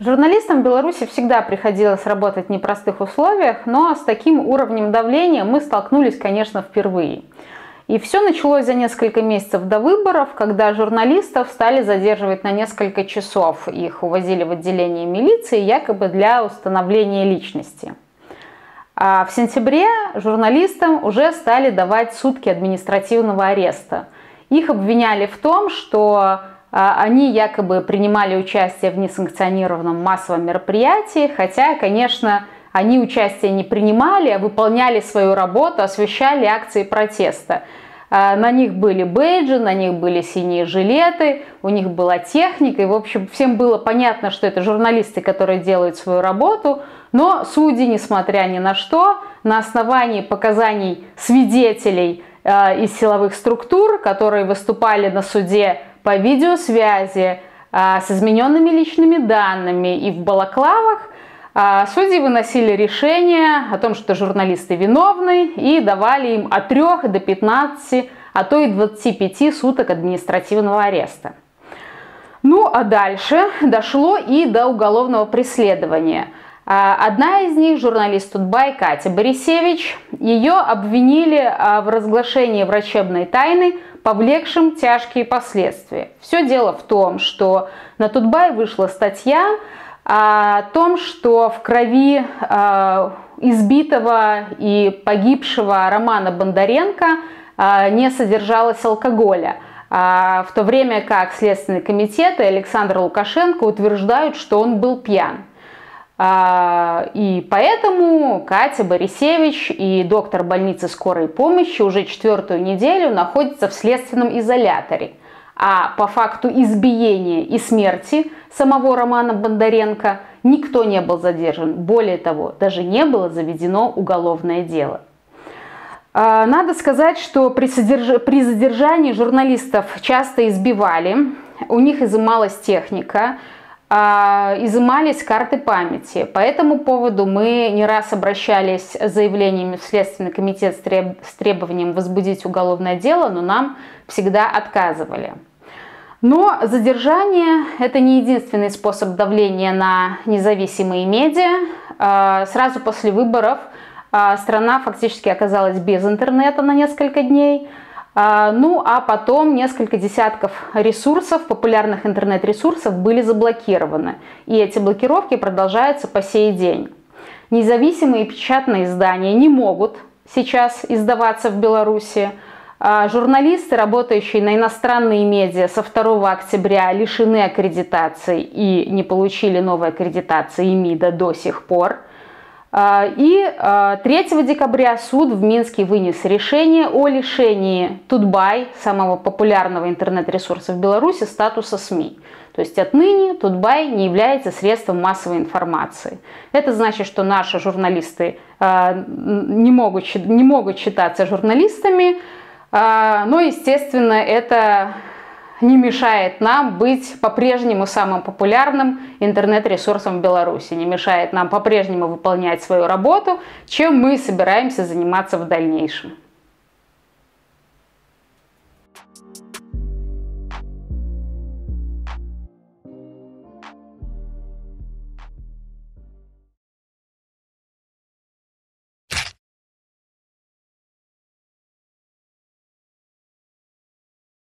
Журналистам Беларуси всегда приходилось работать в непростых условиях, но с таким уровнем давления мы столкнулись, конечно, впервые. И все началось за несколько месяцев до выборов, когда журналистов стали задерживать на несколько часов. Их увозили в отделение милиции якобы для установления личности. А в сентябре журналистам уже стали давать сутки административного ареста. Их обвиняли в том, что они якобы принимали участие в несанкционированном массовом мероприятии, хотя, конечно, они участие не принимали, а выполняли свою работу, освещали акции протеста. А, на них были бейджи, на них были синие жилеты, у них была техника, и, в общем, всем было понятно, что это журналисты, которые делают свою работу, но судьи, несмотря ни на что, на основании показаний свидетелей э, из силовых структур, которые выступали на суде по видеосвязи а, с измененными личными данными и в балаклавах, а, судьи выносили решение о том, что журналисты виновны и давали им от 3 до 15, а то и 25 суток административного ареста. Ну а дальше дошло и до уголовного преследования. А, одна из них, журналист Тутбай Катя Борисевич, ее обвинили в разглашении врачебной тайны повлекшим тяжкие последствия. Все дело в том, что на Тутбай вышла статья о том, что в крови э, избитого и погибшего Романа Бондаренко не содержалось алкоголя. в то время как Следственный комитет и Александр Лукашенко утверждают, что он был пьян. А, и поэтому Катя Борисевич и доктор больницы скорой помощи уже четвертую неделю находятся в следственном изоляторе. А по факту избиения и смерти самого Романа Бондаренко никто не был задержан. Более того, даже не было заведено уголовное дело. А, надо сказать, что при, содерж... при задержании журналистов часто избивали, у них изымалась техника, изымались карты памяти. По этому поводу мы не раз обращались с заявлениями в Следственный комитет с требованием возбудить уголовное дело, но нам всегда отказывали. Но задержание – это не единственный способ давления на независимые медиа. А, сразу после выборов а, страна фактически оказалась без интернета на несколько дней – а, ну а потом несколько десятков ресурсов, популярных интернет-ресурсов были заблокированы. И эти блокировки продолжаются по сей день. Независимые печатные издания не могут сейчас издаваться в Беларуси. А, журналисты, работающие на иностранные медиа со 2 октября, лишены аккредитации и не получили новой аккредитации МИДа до сих пор. А, и 3 а, декабря суд в Минске вынес решение о лишении Тутбай, самого популярного интернет-ресурса в Беларуси, статуса СМИ. То есть отныне Тутбай не является средством массовой информации. Это значит, что наши журналисты а, не могут, не могут считаться журналистами, но, естественно, это не мешает нам быть по-прежнему самым популярным интернет-ресурсом в Беларуси, не мешает нам по-прежнему выполнять свою работу, чем мы собираемся заниматься в дальнейшем.